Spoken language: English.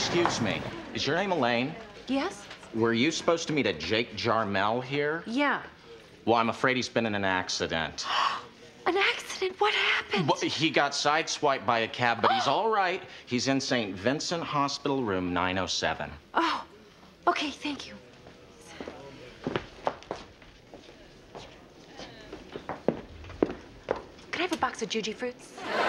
Excuse me. Is your name Elaine? Yes? Were you supposed to meet a Jake Jarmel here? Yeah. Well, I'm afraid he's been in an accident. An accident? What happened? Well, he got sideswiped by a cab, but he's all right. He's in St. Vincent Hospital, room 907. Oh, okay, thank you. Can I have a box of Jujyfruits?